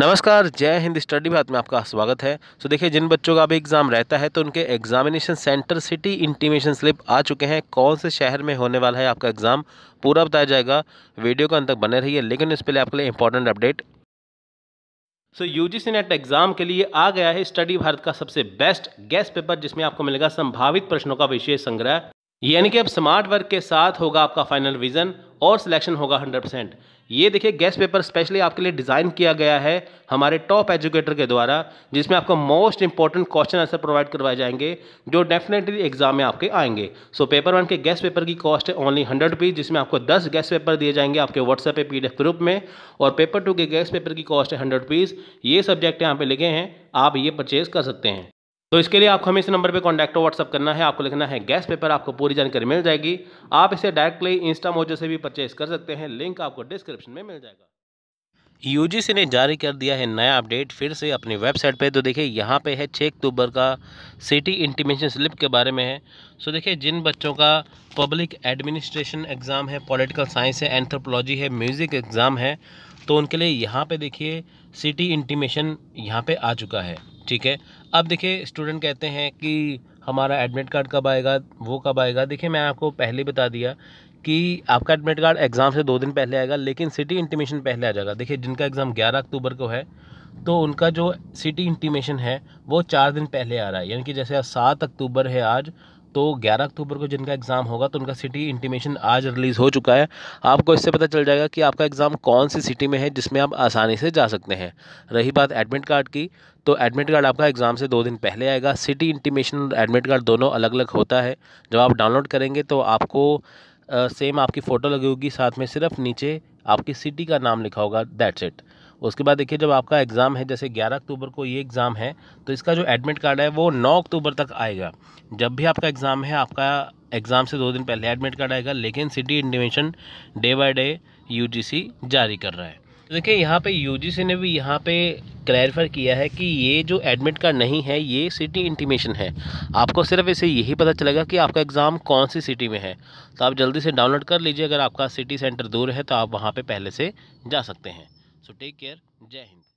नमस्कार, जय हिंद स्टडी भारत में आपका स्वागत है। तो देखिए, जिन बच्चों का अभी एग्ज़ाम रहता है तो उनके examination centre city intimation slip आ चुके हैं। कौन से शहर में होने वाला है आपका एग्ज़ाम, पूरा बताया जाएगा। वीडियो को अंत तक बने रहिए, लेकिन इस पहले आपके लिए important update so you G NET exam के लिए आ गया है स्टडी भारत का सबसे बेस्ट गेस्ट पेपर जिसमें आपको मिलेगा संभावित प्रश्नों का विशेष संग्रह। यानी कि अब स्मार्ट वर्क के साथ होगा आपका फाइनल विजन और सिलेक्शन होगा हंड्रेड परसेंट ये देखिए गैस पेपर स्पेशली आपके लिए डिज़ाइन किया गया है हमारे टॉप एजुकेटर के द्वारा, जिसमें आपको most important question answer provide करवाए जाएँगे, जो डेफिनेटली एग्ज़ाम में आपके आएँगे। सो पेपर वन के गेस्ट पेपर की कॉस्ट है ओनली हंड्रेड रुपीज़ जिसमें आपको दस गैस पेपर दिए जाएँगे आपके व्हाट्सएप पे पी ग्रुप में, और पेपर टू के गेस्ट पेपर की कॉस्ट है हंड्रेड रुपीज़ ये सब्जेक्ट यहाँ पे लिखे हैं, आप ये परचेज कर सकते हैं। तो इसके लिए आपको हमें इस नंबर पे कॉन्टैक्ट व्हाट्सअप करना है। आपको लिखना है गैस पेपर आपको पूरी जानकारी मिल जाएगी। आप इसे डायरेक्टली इंस्टा मोजो से भी परचेज कर सकते हैं। लिंक आपको डिस्क्रिप्शन में मिल जाएगा। यूजीसी ने जारी कर दिया है नया अपडेट फिर से अपनी वेबसाइट पे तो देखिए, यहाँ पे है छः अक्टूबर का सिटी इंटीमेशन स्लिप के बारे में है। सो देखिए, जिन बच्चों का पब्लिक एडमिनिस्ट्रेशन एग्ज़ाम है पॉलिटिकल साइंस है एंथ्रोपोलॉजी है म्यूज़िक एग्ज़ाम है तो उनके लिए यहाँ पे देखिए सिटी इंटीमेशन यहाँ पे आ चुका है। ठीक है। अब देखिए स्टूडेंट कहते हैं कि हमारा एडमिट कार्ड कब आएगा, वो कब आएगा? देखिए मैं आपको पहले बता दिया कि आपका एडमिट कार्ड एग्ज़ाम से दो दिन पहले आएगा, लेकिन सिटी इंटीमेशन पहले आ जाएगा। देखिए, जिनका एग्ज़ाम ग्यारह अक्टूबर को है तो उनका जो सिटी इंटीमेशन है, वो चार दिन पहले आ रहा है। यानी कि जैसे सात अक्टूबर है आज तो 11 अक्टूबर को जिनका एग्ज़ाम होगा तो उनका सिटी इंटीमेशन आज रिलीज़ हो चुका है। आपको इससे पता चल जाएगा कि आपका एग्ज़ाम कौन सी सिटी में है, जिसमें आप आसानी से जा सकते हैं। रही बात एडमिट कार्ड की तो एडमिट कार्ड आपका एग्ज़ाम से दो दिन पहले आएगा। सिटी इंटीमेशन और एडमिट कार्ड दोनों अलग अलग होता है। जब आप डाउनलोड करेंगे तो आपको सेम आपकी फ़ोटो लगी होगी, साथ में सिर्फ़ नीचे आपकी सिटी का नाम लिखा होगा, दैट्स इट। उसके बाद देखिए, जब आपका एग्ज़ाम है, जैसे 11 अक्टूबर को ये एग्ज़ाम है तो इसका जो एडमिट कार्ड है, वो 9 अक्टूबर तक आएगा। जब भी आपका एग्ज़ाम है, आपका एग्ज़ाम से दो दिन पहले एडमिट कार्ड आएगा, लेकिन city intimation day by day UGC जारी कर रहा है। तो देखिए, यहाँ पे यूजीसी ने भी यहाँ पे क्लैरिफाई किया है कि ये जो एडमिट कार्ड नहीं है, ये सिटी इंटीमेशन है। आपको सिर्फ़ इसे यही पता चलेगा कि आपका एग्ज़ाम कौन सी सिटी में है। तो आप जल्दी से डाउनलोड कर लीजिए, अगर आपका सिटी सेंटर दूर है तो आप वहाँ पे पहले से जा सकते हैं। सो टेक केयर जय हिंद